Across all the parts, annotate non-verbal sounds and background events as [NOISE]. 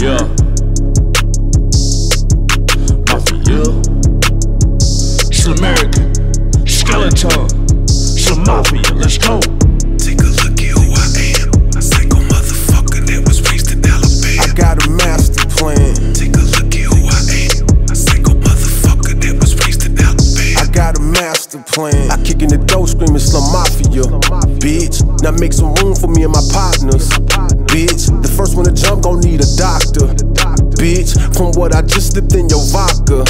Yeah. Mafia. It's American. Skeleton. It's Mafia. Let's go. Take a look at who I am. A psycho motherfucker that was raised in Alabama. I got a master plan. Take a look at who I am. A psycho motherfucker that was raised in Alabama. I got a master plan. I kick in the door screaming Slumafia. Bitch, now make some room for me and my partners. Bitch, the first one to jump gon' need a doctor. Bitch, from what I just slipped in your vodka.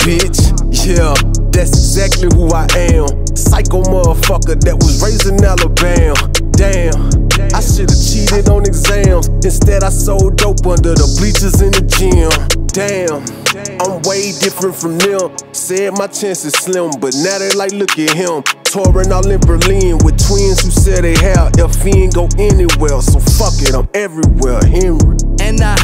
Bitch, yeah, that's exactly who I am. Psycho motherfucker that was raised in Alabama. Damn, I should've cheated on exams. Instead, I sold dope under the bleachers in the gym. Damn, I'm way different from them. Said my chances slim, but now they like, look at him. Touring all in Berlin with twins who said they have. Ain't go anywhere, so fuck it, I'm everywhere. Henri. And I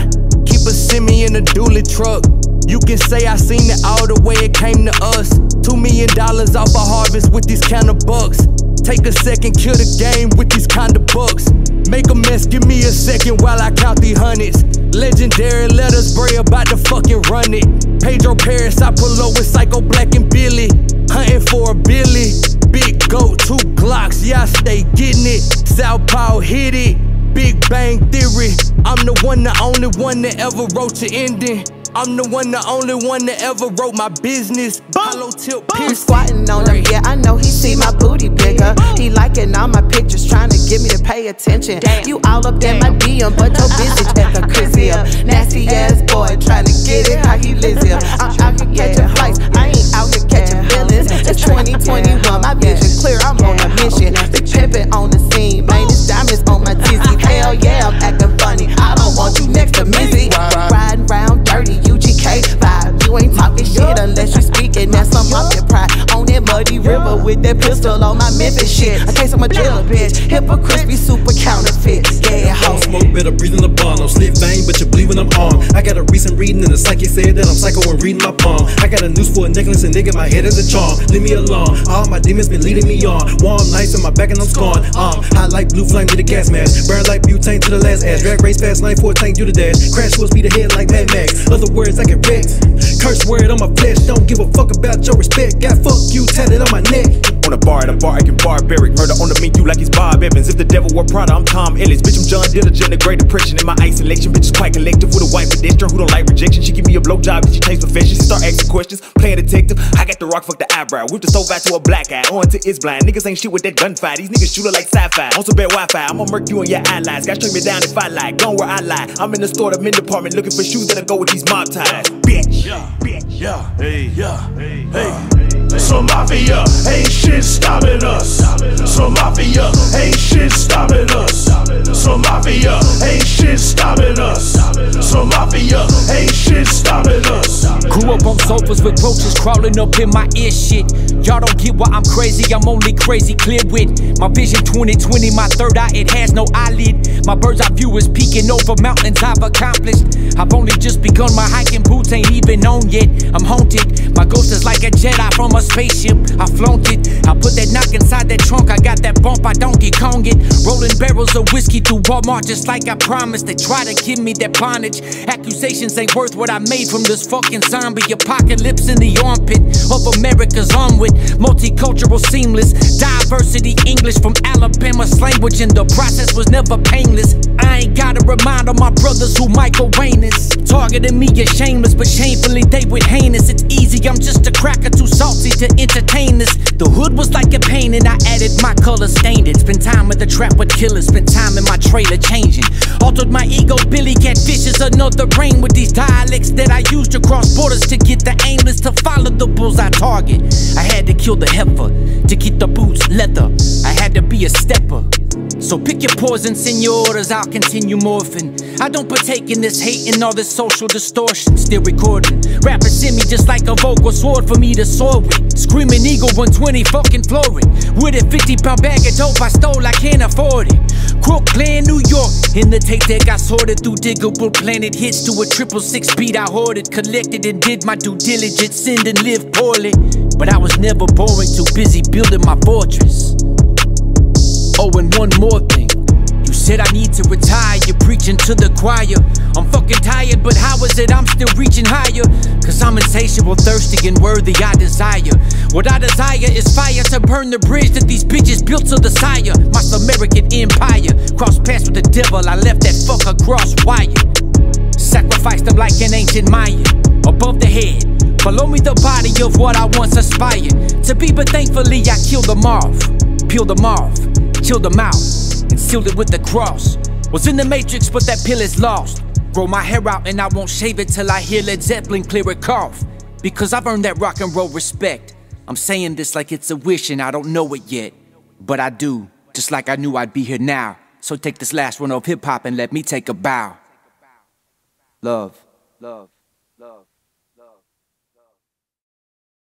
keep a semi in a dually truck. You can say I seen it all the way it came to us. Two million dollars off a harvest with these kind of bucks. Take a second, kill the game with these kind of bucks. Make a mess, give me a second while I count these hundreds. Legendary letters, Bray about to fucking run it. Pedro Paris, I pull up with Psycho Black and Billy. Hunting for a Billy. Big goat, two Glocks, yeah, I stay getting it. Southpaw hit it. Big Bang Theory. I'm the one, the only one that ever wrote your ending. I'm the one, the only one that ever wrote my business. Hollow tip I'm squatting on him, yeah, I know he see my booty bigger. He liking all my pictures, trying to get me to pay attention. Damn. You all up in my DM, but your [LAUGHS] busy at the crib. Nasty ass boy, trying to get it how he with that pistol on my Memphis shit. I case I'm a bitch. Hypocrites be super counterfeit. Yeah, I house. smoke better breathing the bomb. I'm slit vein, but you bleed when I'm armed. I got a recent reading and the psychic said that I'm psycho when reading my palm. I got a noose for a necklace and nigga, my head is a charm. Leave me alone. All my demons been leading me on. Warm nights in my back and I'm scorned. Um, hot like blue flame, need a gas mask. Burn like butane to the last ass. Drag race fast, line for a tank, do the dash. Crash will speed ahead like Mad Max. Other words I get wrecked. Curse word on my flesh. Don't give a fuck about your respect. Got fuck you tatted on my neck. On the bar, the bar, acting barbaric. Murder on the menu like he's Bob Evans. If the devil were Prada, I'm Tom Ellis. Bitch, I'm John Dillinger, the Great Depression. In my isolation, bitch is quite collective with a white pedestrian who don't like rejection. She give me a blowjob, bitch, she change profession. She start asking questions, playing detective. I got the rock, fuck the eyebrow. Whip the stove out to a black eye, on to its blind. Niggas ain't shit with that gunfire. These niggas shoot her like sci-fi. Also some bad Wi-Fi, I'ma murk you on your allies. Got string me down if I lie. Gone where I lie. I'm in the store, the men department, looking for shoes that'll go with these mob ties. Bitch, Yeah, bitch. Yeah, hey, yeah, hey. Slumafia ain't shit stopping us. Slumafia ain't shit stopping us. Slumafia ain't shit stopping us. Slumafia ain't shit stopping us. Grew up on sofas with roaches crawling up in my ear shit. Y'all don't get why I'm crazy, I'm only crazy clear with my vision 2020, my third eye, it has no eyelid. My bird's eye view is peeking over mountains I've accomplished. I've only just begun, my hiking boots ain't even on yet. I'm haunted, my ghost is like a Jedi from a spaceship. I flaunt it, I put that knock inside that trunk, I got that bump, I don't get Kong it. Rolling barrels of whiskey through Walmart just like I promised. They try to give me that bondage. Accusations ain't worth what I made from this fucking zombie apocalypse in the armpit of America's onward. Multicultural, seamless, diversity, English from Alabama's language, and the process was never painless. I ain't gotta remind all my brothers who Michael Wayne is. Targeting me is shameless, but shamefully they with heinous. It's easy, I'm just a cracker too salty to entertain this. The hood was like a pain, and I added my color, stained it. Spent time with the trap with killers, spent time in my trailer changing. Altered my ego, Billy Catfish is another brain with these dialects that I used to cross borders to get the aimless to follow the bulls I target. I had to kill the heifer to keep the boots leather. I had to be a stepper. So pick your poison, orders, I'll continue morphing. I don't partake in this hate and all this social distortion. Still recording. Rappers send me just like a vocal sword for me to soar with. Screaming Eagle 120 fucking flooring. With a 50 pound bag of dope I stole, I can't afford it. Crooklyn, New York. In the tape deck, I sorted through Digable Planet hits to a triple six beat I hoarded, collected, and did my due diligence. Sinned and lived poorly. But I was never boring, too busy building my fortress. Oh, and one more thing. You said I need to retire, you're preaching to the choir. I'm fucking tired, but how is it I'm still reaching higher? Cause I'm insatiable, thirsty, and worthy, I desire. What I desire is fire to burn the bridge that these bitches built to the sire. My American empire. Cross paths with the devil, I left that fucker cross wire. Sacrificed them like an ancient Mayan. Above the head, below me the body of what I once aspired to be, but thankfully I killed them off. Peeled them off, killed them out, and sealed it with the cross. Was in the matrix, but that pill is lost. Grow my hair out and I won't shave it till I hear Led Zeppelin clear a cough. Because I've earned that rock and roll respect. I'm saying this like it's a wish and I don't know it yet. But I do, just like I knew I'd be here now. So take this last run of hip hop and let me take a bow. Love, love, love.